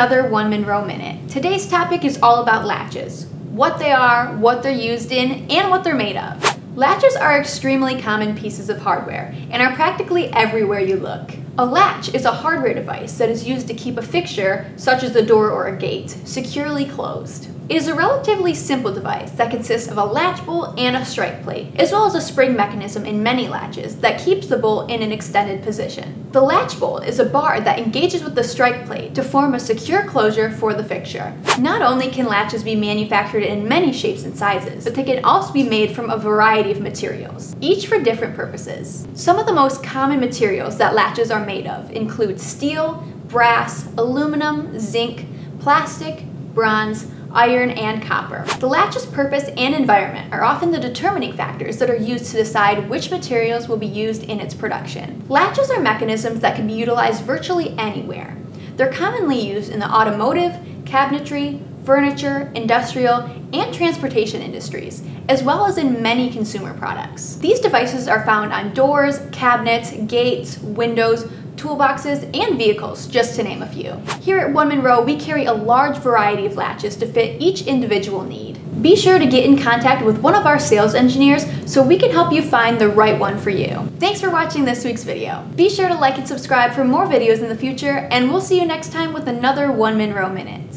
another One Monroe Minute. Today's topic is all about latches. What they are, what they're used in, and what they're made of. Latches are extremely common pieces of hardware and are practically everywhere you look. A latch is a hardware device that is used to keep a fixture, such as a door or a gate, securely closed. It is a relatively simple device that consists of a latch bolt and a strike plate, as well as a spring mechanism in many latches that keeps the bolt in an extended position. The latch bolt is a bar that engages with the strike plate to form a secure closure for the fixture. Not only can latches be manufactured in many shapes and sizes, but they can also be made from a variety of materials, each for different purposes. Some of the most common materials that latches are made of include steel, brass, aluminum, zinc, plastic, bronze, iron, and copper. The latch's purpose and environment are often the determining factors that are used to decide which materials will be used in its production. Latches are mechanisms that can be utilized virtually anywhere. They're commonly used in the automotive, cabinetry, furniture, industrial, and transportation industries, as well as in many consumer products. These devices are found on doors, cabinets, gates, windows, toolboxes, and vehicles, just to name a few. Here at One Monroe, we carry a large variety of latches to fit each individual need. Be sure to get in contact with one of our sales engineers so we can help you find the right one for you. Thanks for watching this week's video. Be sure to like and subscribe for more videos in the future, and we'll see you next time with another One Monroe Minute.